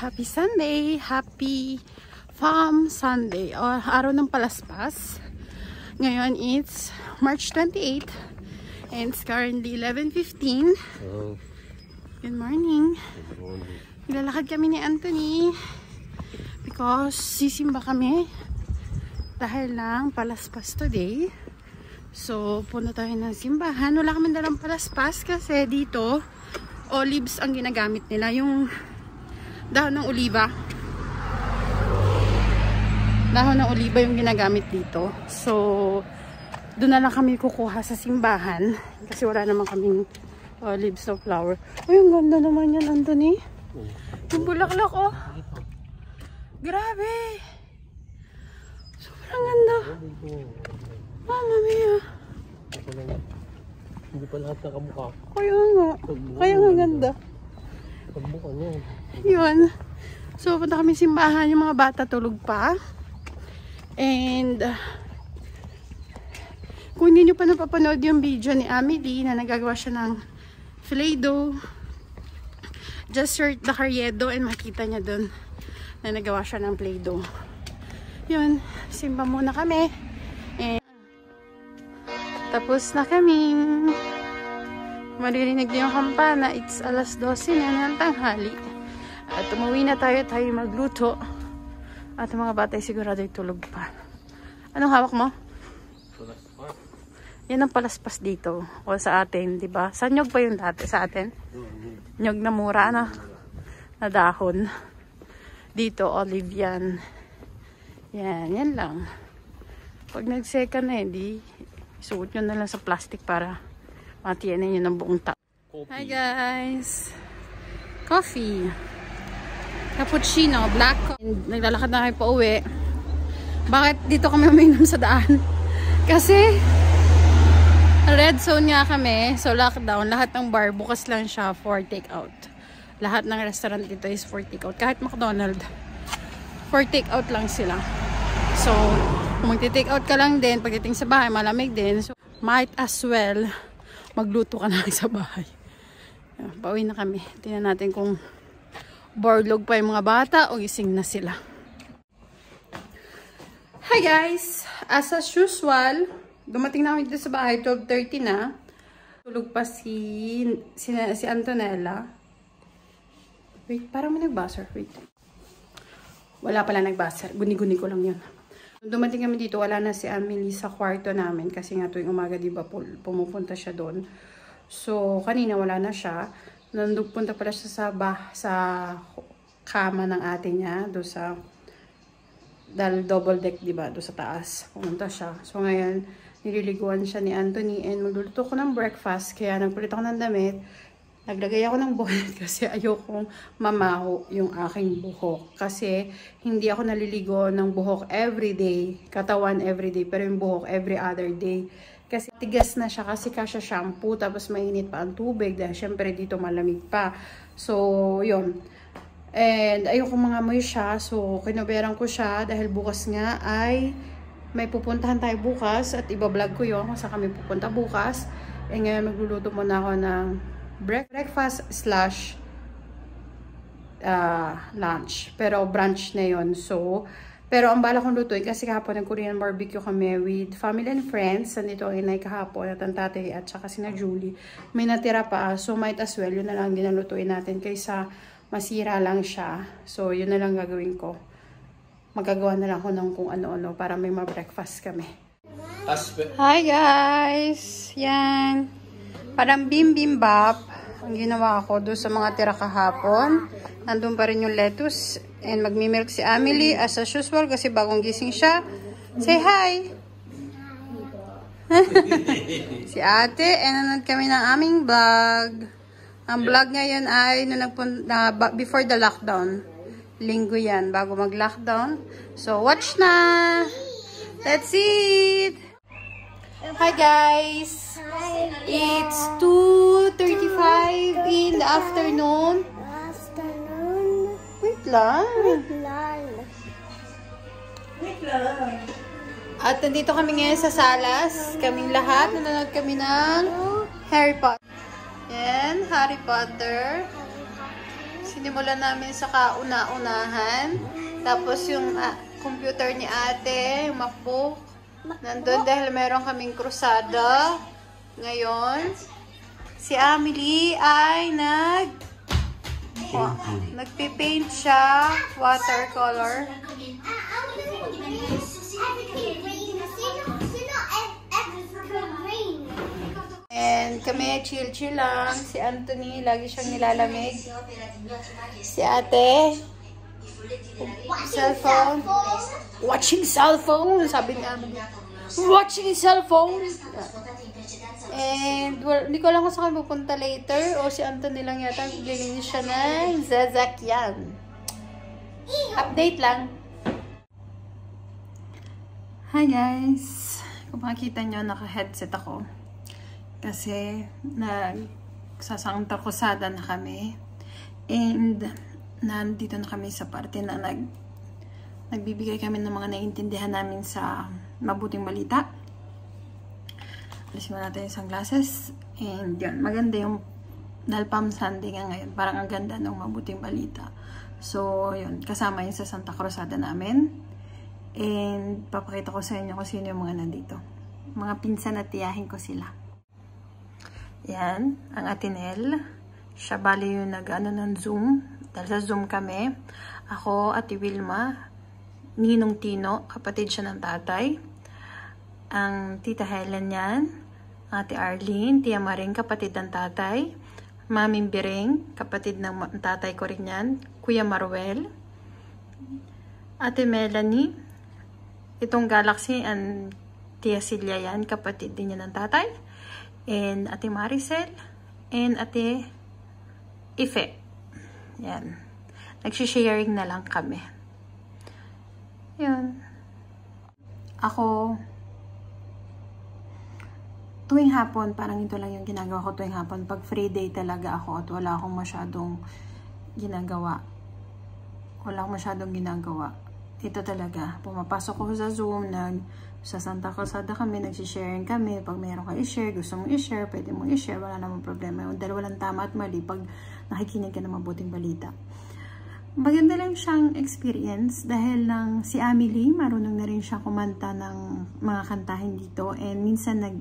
Happy Sunday! Happy Farm Sunday! O, araw ng palaspas. Ngayon, it's March 28 and it's currently 11.15. Oh, Good morning! good morning. Nilalakad kami ni Anthony because sisimba kami dahil lang palaspas today. So, punta tayo ng simbahan. Wala kami dalang palaspas kasi dito olives ang ginagamit nila. Yung dahon ng oliba. Dahon ng oliba yung ginagamit dito. So, doon na lang kami kukuha sa simbahan kasi wala naman kaming olives of flower. Ay, ang ganda naman yan, Anthony. Yung bulaklak, oh. Grabe. Sobrang ganda. Mama mia. Hindi pa lahat nakabuka. Kaya nga. Kaya nga ganda. Yun. So, punta kami simbahan. Yung mga bata tulog pa. And, uh, kung hindi nyo pa napapanood yung video ni Amelie na nagagawa siya ng Filet-Doh, just search the Carriedo and makita niya dun na nagawa siya ng Play-Doh. Yun. Simba muna kami. And, tapos na kami. Maririnig niyo yung kampana. It's alas 12 na ng tanghali. At umuwi na tayo, tayo magluto. At mga bata ay sigurado ay tulog pa. Anong hawak mo? Yan ang palaspas dito. O sa atin, di ba? Sa nyog pa yung dati sa atin? Nyog na mura na. Na dahon. Dito, olive yan. Yan, yan lang. Pag nagseka na, hindi isuot nyo na lang sa plastic para matiyanan nyo ng buong ta. Hi guys! Coffee. Cappuccino, black coffee. Naglalakad na kayo pa uwi. Bakit dito kami uminom sa daan? Kasi red zone nga kami. So lockdown. Lahat ng bar bukas lang siya for takeout. Lahat ng restaurant dito is for takeout. Kahit McDonald's. For takeout lang sila. So, kung magti-take out ka lang din, pagdating sa bahay, malamig din. So, might as well, magluto ka na lang sa bahay. Pauwi na kami. Tingnan natin kung borlog pa yung mga bata o gising na sila. Hi guys! As as usual, dumating na kami dito sa bahay, 12.30 na. Tulog pa si, si, si Antonella. Wait, parang may nagbaser. Wait. Wala pala nagbaser. Guni-guni ko lang yun. Dumating kami dito, wala na si Amelie sa kwarto namin kasi nga tuwing umaga, di ba, pumupunta siya doon. So, kanina wala na siya. Nandun punta pala siya sa, bah, sa kama ng ate niya, doon sa, dahil double deck, di ba, doon sa taas. Pumunta siya. So, ngayon, nililiguan siya ni Anthony and magluluto ko ng breakfast. Kaya nagpulit ako ng damit. Naglagay ako ng bonnet kasi ayokong mamaho yung aking buhok. Kasi hindi ako naliligo ng buhok everyday, katawan everyday, pero yung buhok every other day. Kasi tigas na siya kasi kasya shampoo, tapos mainit pa ang tubig dahil syempre dito malamig pa. So, yun. And ayoko mga amoy siya, so kinuberan ko siya dahil bukas nga ay may pupuntahan tayo bukas at ibablog ko yun kung saan kami pupunta bukas. E ngayon magluluto muna ako ng breakfast slash uh, lunch. Pero brunch na yon So, pero ang bala kong lutuin kasi kahapon ng Korean barbecue kami with family and friends. Nandito ang inay kahapon at ang tatay at saka si na Julie. May natira pa. So, might as well yun na lang dinalutuin natin kaysa masira lang siya. So, yun na lang gagawin ko. Magagawa na lang ako ng kung ano-ano para may ma-breakfast kami. Hi guys! Yan. Parang bimbimbap ang ginawa ko doon sa mga tira kahapon. Nandun pa rin yung lettuce. And magmimilk si Amelie as usual kasi bagong gising siya. Say hi! si ate, and nanonood kami ng aming vlog. Ang vlog ngayon ay nung before the lockdown. Linggo yan, bago mag-lockdown. So, watch na! Let's eat! Hi guys! It's 2.35 in the afternoon. Afternoon. Wait lang. Lal. At nandito kami ngayon sa Salas. Kaming lahat. Nanonood kami ng Harry Potter. Yan, Harry Potter. Si Sinimulan namin sa kauna-unahan. Tapos yung ah, computer ni ate, yung MacBook, nandun dahil meron kaming krusada. Ngayon, si Amelie ay nag wa- nagpipaint siya, watercolor. And kami, chill-chill lang. Si Anthony, lagi siyang nilalamig. Si ate, cellphone. Watching cellphone, sabi ni Amelie. Watching cellphone. And, well, hindi ko alam kung saan pupunta later. O si Anthony lang yata, maglilinis siya ng zazakyan. Update lang. Hi guys! Kung makikita nyo, naka-headset ako. Kasi, nag sa Santa Cruzada na kami. And, nandito na kami sa parte na nag nagbibigay kami ng mga naiintindihan namin sa mabuting balita. Alisin mo natin yung sunglasses. And yun, maganda yung dahil Palm Sunday nga ngayon. Parang ang ganda ng mabuting balita. So, yun, kasama yun sa Santa Cruzada namin. And papakita ko sa inyo kung sino yung mga nandito. Mga pinsan at tiyahin ko sila. Yan, ang Atinel. Siya bali yung nag-ano ng Zoom. Dahil sa Zoom kami. Ako, Ate Wilma, Ninong Tino, kapatid siya ng tatay. Ang Tita Helen yan. Ate Arlene, Tia Maring, kapatid ng tatay. Maming Bireng, kapatid ng tatay ko rin yan. Kuya Maruel. Ate Melanie, itong Galaxy and Tia Silya yan, kapatid din yan ng tatay. And Ate Maricel, and Ate Ife. Yan. Nagsisharing na lang kami. Yan. Ako, tuwing hapon, parang ito lang yung ginagawa ko tuwing hapon. Pag free day talaga ako at wala akong masyadong ginagawa. Wala akong masyadong ginagawa. Ito talaga. Pumapasok ko sa Zoom, nag, sa Santa Cruzada kami, nagsisharing kami. Pag mayroon ka i-share, gusto mong i-share, pwede mong i-share, wala namang problema. Yung dahil walang tama at mali pag nakikinig ka ng mabuting balita. Maganda lang siyang experience dahil lang si Amelie, marunong na rin siya kumanta ng mga kantahin dito. And minsan nag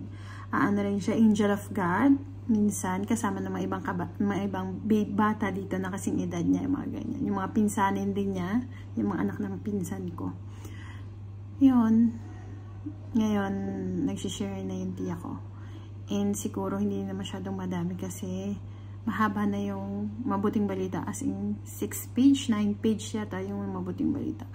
aano rin siya Angel of God minsan kasama ng mga ibang kaba, mga ibang bata dito na kasing edad niya yung mga ganyan. Yung mga pinsanin din niya yung mga anak ng pinsan ko. Yun. Ngayon nagsishare na yung tiya ko. And siguro hindi na masyadong madami kasi mahaba na yung mabuting balita as in 6 page, 9 page yata yung mabuting balita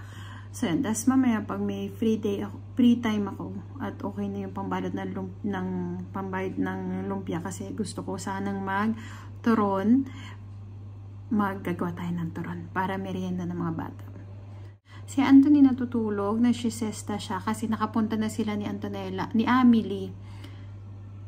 So, yan. Tapos mamaya, pag may free day ako, free time ako, at okay na yung pambayad ng, lump, ng, pambayad ng lumpia kasi gusto ko sanang mag-turon, maggagawa tayo ng turon para merienda ng mga bata. Si Anthony natutulog, nagsisesta siya kasi nakapunta na sila ni Antonella, ni Amelie.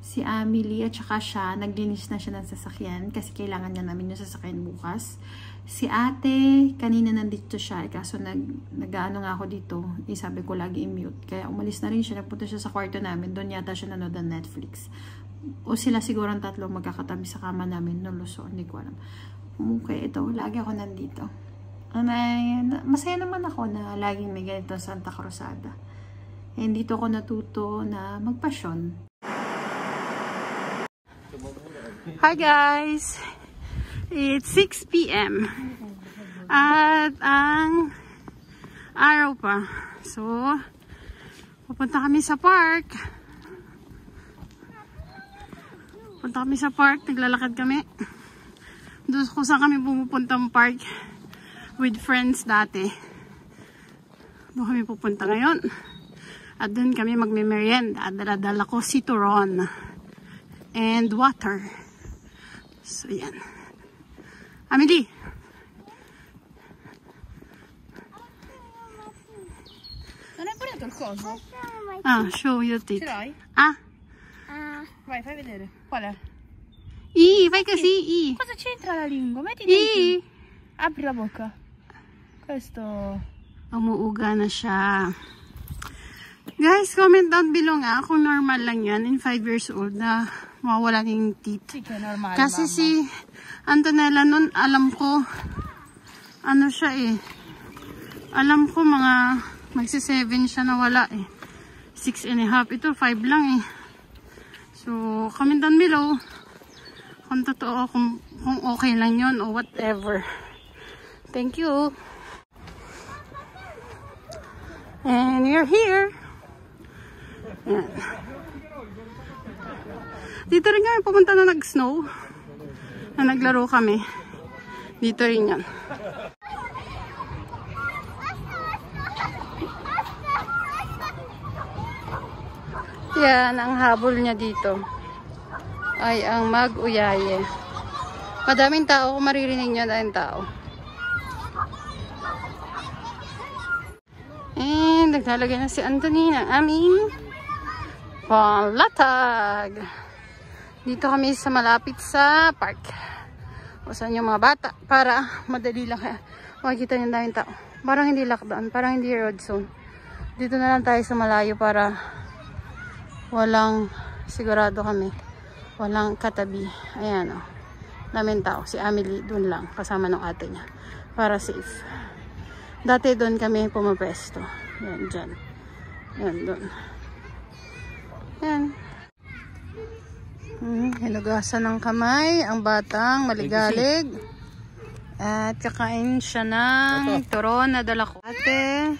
Si Amelie at saka siya, naglinis na siya ng sasakyan kasi kailangan niya namin yung sasakyan bukas. Si ate, kanina nandito siya, eh, kaso nag, nag-ano nga ako dito, eh, sabi ko lagi i-mute. Kaya umalis na rin siya, nagpunta siya sa kwarto namin, doon yata siya nanood ng Netflix. O sila siguro ang tatlo magkakatabi sa kama namin, nuluso, hindi ko alam. Okay, ito, lagi ako nandito. Anay, masaya naman ako na laging may ganito sa Santa Cruzada. And dito ako natuto na magpasyon. Hi guys! It's 6 p.m. At ang araw pa. So, pupunta kami sa park. Punta kami sa park. Naglalakad kami. Doon kung saan kami pumupuntang park with friends dati. Doon kami pupunta ngayon. At doon kami magme-merienda. Dala-dala ko si Turon. And water. So, yan. Amelie. Non hai preso il coso? Ah, show your Ce teeth. l'hai? Ah, Ah, Vai, fai vedere. Qual è? i, fai così, i. Cosa c'entra la lingua? Metti dentro. I. Apri la bocca. Questo... Umuuga na siya. Guys, comment down below nga kung normal lang yan in 5 years old na mawawala na yung teeth. È normale, Kasi mamma. si Antonella nun, alam ko, ano siya eh. Alam ko mga magsi 7 siya nawala eh. 6 and a half. Ito 5 lang eh. So, comment down below kung totoo, kung, kung okay lang yon o whatever. Thank you. And we're here. Dito rin kami pumunta na nag-snow. Na naglaro kami. Dito rin yan. Yan, ang habol niya dito ay ang mag-uyaye. Madaming tao, kung maririnig niyo dahil tao. And naglalagay na si Anthony ng aming palatag. Dito kami sa malapit sa park. Usan yung mga bata para madali lang kaya makikita niyo daming tao. Parang hindi lockdown, parang hindi road zone. Dito na lang tayo sa malayo para walang sigurado kami. Walang katabi. Ayan o. Daming tao. Si Amelie dun lang. Kasama ng ate niya. Para safe. Dati doon kami pumapesto. Yan, dyan. Yan, doon. Yan. Hmm, hinugasan ng kamay ang batang maligalig. At kakain siya ng turon na dala ko. Ate.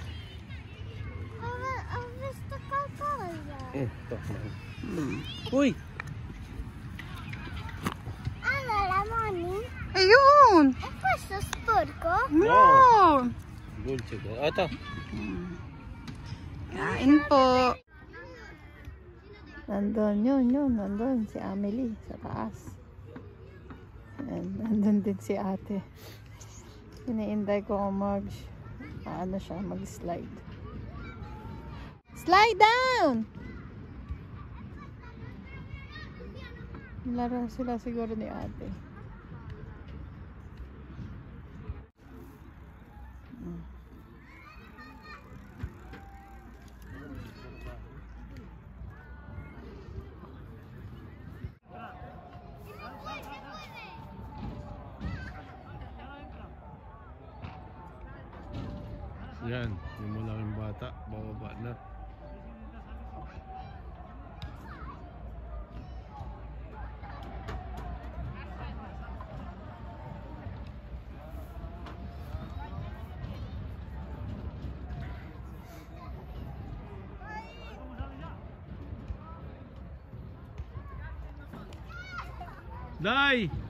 Eh, ito. Uy! Alla la mani. Ayun! È questo sporco? No! Dulce ko. Ito. Kain po. Nandun yun, yun. Nandun si Amelie sa taas. And nandun din si ate. Iniinday ko kung mag ano siya, mag-slide. Slide down! Laro sila siguro ni ate. Dai!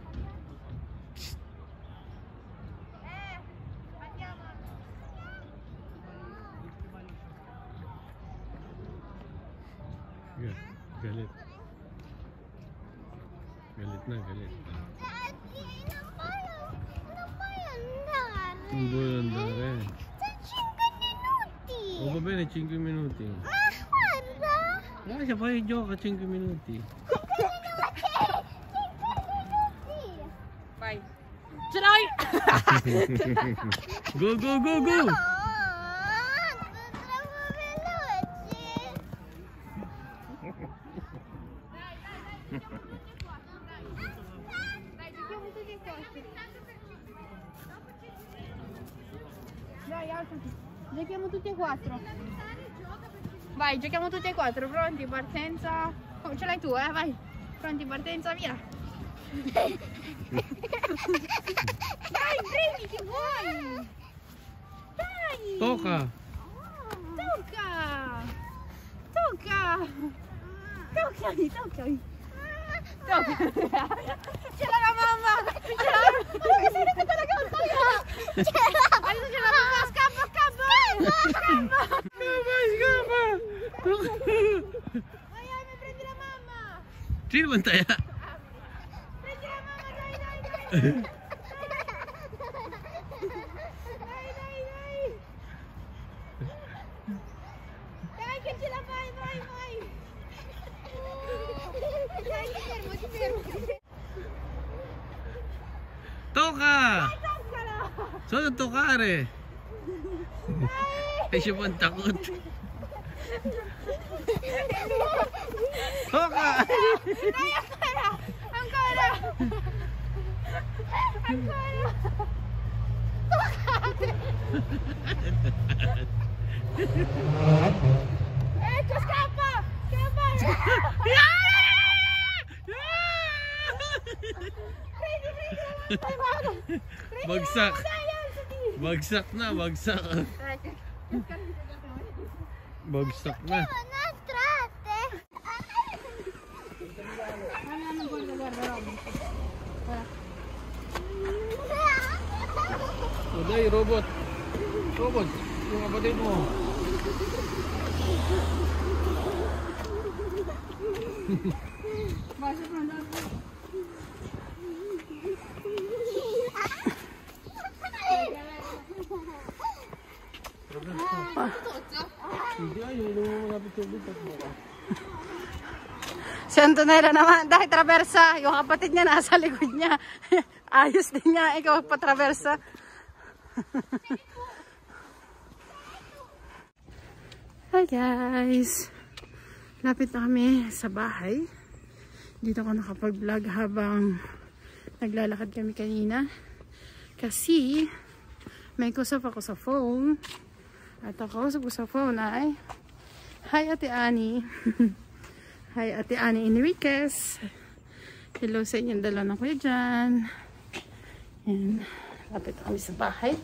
Go, go, go, go! Oh, troppo veloce. Dai, alzati. Giochiamo tutti e quattro. Vai, giochiamo tutti e quattro. Pronti, partenza. Oh, ce l'hai tu, eh? Vai. Pronti, partenza, via. Vai, prende que vai! Vai! Toca! Toca! Toca! Toca aí, toca aí! Toca! Tira la mamma! Tira la mamma! Che sarebbe quella che ho sbagliato! Tira la mamma! Scappa, scappa! Scappa! Scappa, scappa! Vai, vai, prendi la mamma! Ci levanta! Toka! Toccala. Saan tokare? Ay, siya po ang takot. Toka! Dai, ancora. Ancora. Ancora. Diyos scappa! Scappa! Bagsak. Bagsak na, bagsak. Bagsak na. Uday, robot. Robot. Yung kapatid mo. Hindi ay, yung lumulapit yung bitat mo ka. Si Antonella naman, dahil traversa, yung kapatid niya nasa likod niya. Ayos din nga, ikaw pa traversa. Hi guys! Lapit na kami sa bahay. Dito ako nakapag-vlog habang naglalakad kami kanina. Kasi may kusap ako sa phone. At ako sa phone ay Hi Ate Annie! Hi, Ate Ani Enriquez. Hello sa inyong dala ng kuya dyan. And, lapit kami sa bahay.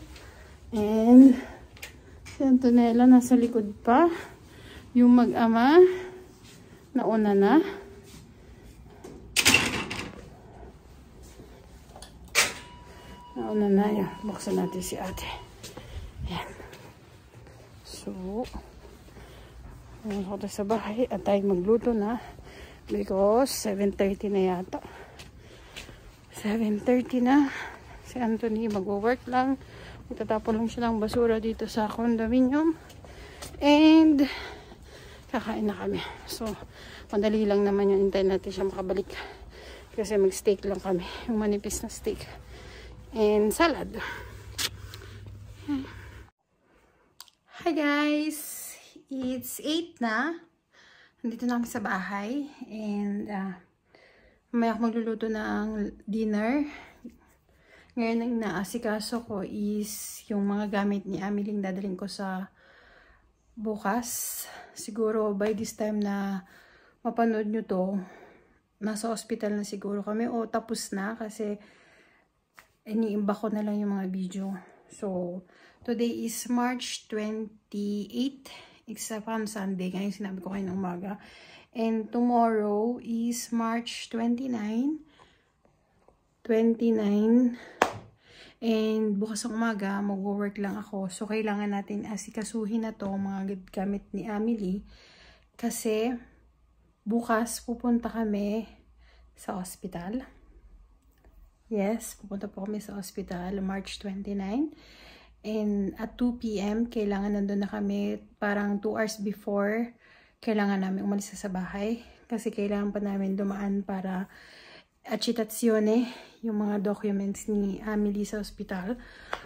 And, si Antonella nasa likod pa. Yung mag-ama, nauna na. Nauna na. Yan, buksan natin si ate. Yan. So, ako tayo sa bahay at tayo magluto na because 7.30 na yata 7.30 na si Anthony mag-work lang. Magtatapon lang siya ng basura dito sa condominium. And kakain na kami. So madali lang naman yung intay natin siya makabalik. Kasi mag-steak lang kami. Yung manipis na steak. And salad. Hi guys. It's 8 na. Nandito na kami sa bahay. And, uh, may ako magluluto ng dinner. Ngayon, ang naasikaso ko is yung mga gamit ni Ameling dadaling ko sa bukas. Siguro by this time na mapanood nyo to, nasa hospital na siguro kami o tapos na kasi iniimba ko na lang yung mga video. So, today is March 28 except on Sunday. Ngayon sinabi ko kayo ng umaga. And tomorrow is March 29. 29. And bukas ng umaga, mag-work lang ako. So, kailangan natin asikasuhin na to mga gamit ni Amelie. Kasi, bukas pupunta kami sa hospital. Yes, pupunta po kami sa hospital March 29. And at 2 p.m., kailangan nandun na kami parang 2 hours before kailangan namin umalis sa bahay. Kasi kailangan pa namin dumaan para acitazione, yung mga documents ni Amelie sa hospital.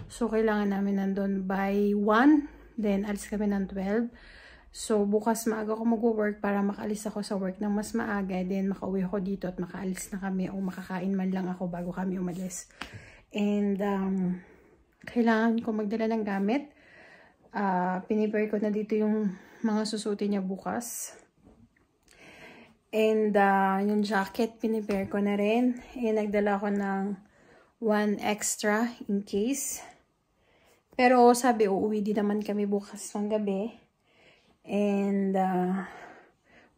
So, kailangan namin nandun by 1. Then, alis kami ng 12. So, bukas maaga ako mag-work para makaalis ako sa work ng mas maaga. Then, makauwi ako dito at makaalis na kami o makakain man lang ako bago kami umalis. And, um, kailangan ko magdala ng gamit. Uh, pinipare ko na dito yung mga susutin niya bukas. And uh, yung jacket, pinipare ko na rin. Eh, nagdala ko ng one extra in case. Pero sabi, uuwi din naman kami bukas ng gabi. And uh,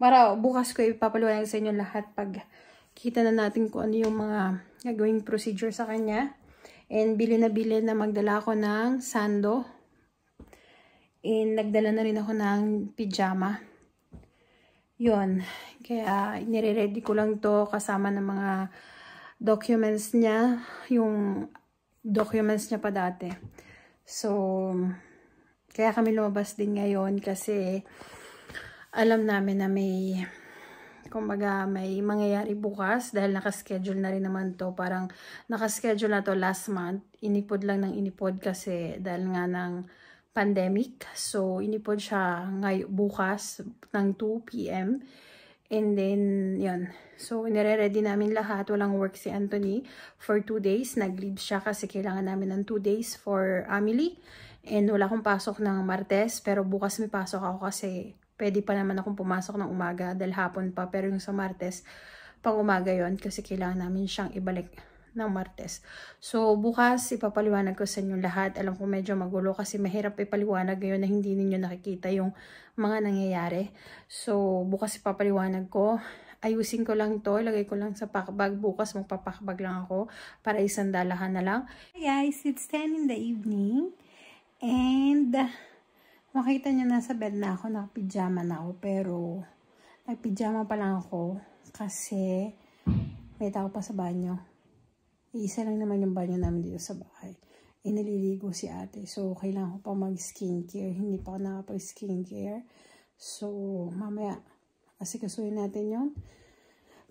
para bukas ko ipapaliwanag sa inyo lahat pag kita na natin kung ano yung mga gagawing procedure sa kanya. And bili na bili na magdala ako ng sando. And nagdala na rin ako ng pijama. Yun. Kaya nire-ready ko lang to kasama ng mga documents niya. Yung documents niya pa dati. So, kaya kami lumabas din ngayon kasi alam namin na may kumbaga may mangyayari bukas dahil nakaschedule na rin naman to. Parang nakaschedule na to last month. Inipod lang ng inipod kasi dahil nga ng pandemic. So, inipod siya ngay bukas ng 2 p.m. And then, yun. So, nire-ready namin lahat. Walang work si Anthony for 2 days. Nag-leave siya kasi kailangan namin ng 2 days for Amelie. And wala akong pasok ng Martes. Pero bukas may pasok ako kasi pwede pa naman akong pumasok ng umaga dahil hapon pa. Pero yung sa Martes, pang umaga yon kasi kailangan namin siyang ibalik ng Martes. So, bukas ipapaliwanag ko sa inyo lahat. Alam ko medyo magulo kasi mahirap ipaliwanag ngayon na hindi ninyo nakikita yung mga nangyayari. So, bukas ipapaliwanag ko. Ayusin ko lang to, ilagay ko lang sa packbag. Bukas magpapakbag lang ako para isang dalahan na lang. Hey guys, it's 10 in the evening. And, makita nyo nasa bed na ako, nakapijama na ako. Pero, nagpijama pa lang ako kasi may tao pa sa banyo. Isa lang naman yung banyo namin dito sa bahay. Inililigo si ate. So, kailangan ko pa mag-skincare. Hindi pa ako nakapag-skincare. So, mamaya, asikasuhin natin yon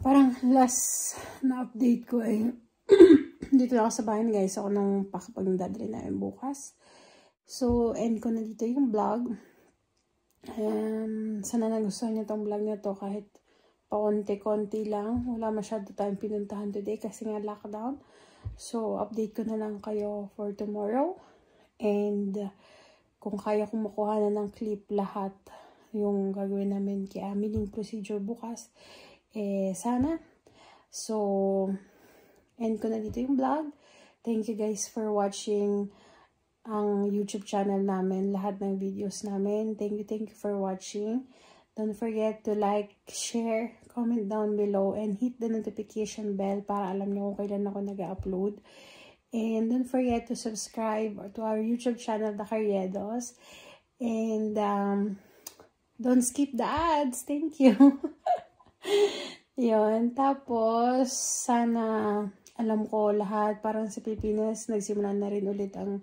Parang last na update ko ay dito ako sa bahay guys. Ako nung pakapag dadali namin bukas. So, end ko na dito yung vlog. Um, sana nagustuhan niyo tong vlog na to kahit paunti-konti lang. Wala masyado tayong pinuntahan today kasi nga lockdown. So, update ko na lang kayo for tomorrow. And, uh, kung kaya kong makuha na ng clip lahat yung gagawin namin kay Amelie procedure bukas, eh, sana. So, end ko na dito yung vlog. Thank you guys for watching ang YouTube channel namin, lahat ng videos namin. Thank you, thank you for watching. Don't forget to like, share, comment down below, and hit the notification bell para alam nyo kung kailan ako nag-upload. And don't forget to subscribe to our YouTube channel, The Carriedos. And um, don't skip the ads. Thank you. Yun. Tapos, sana alam ko lahat, parang sa Pilipinas, nagsimulan na rin ulit ang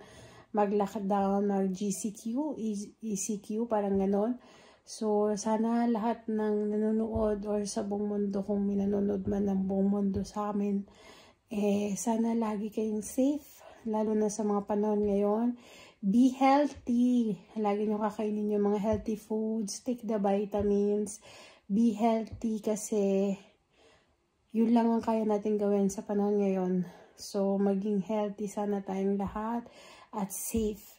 mag-lockdown or GCQ, ECQ, parang ganon. So, sana lahat ng nanonood or sa buong mundo, kung may nanonood man ng buong mundo sa amin, eh, sana lagi kayong safe, lalo na sa mga panahon ngayon. Be healthy. Lagi nyo kakainin yung mga healthy foods. Take the vitamins. Be healthy kasi yun lang ang kaya natin gawin sa panahon ngayon. So, maging healthy sana tayong lahat at safe.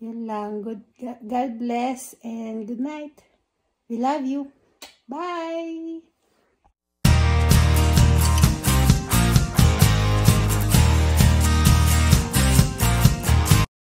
Yun lang. Good, God bless and good night. We love you. Bye!